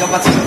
要把这个，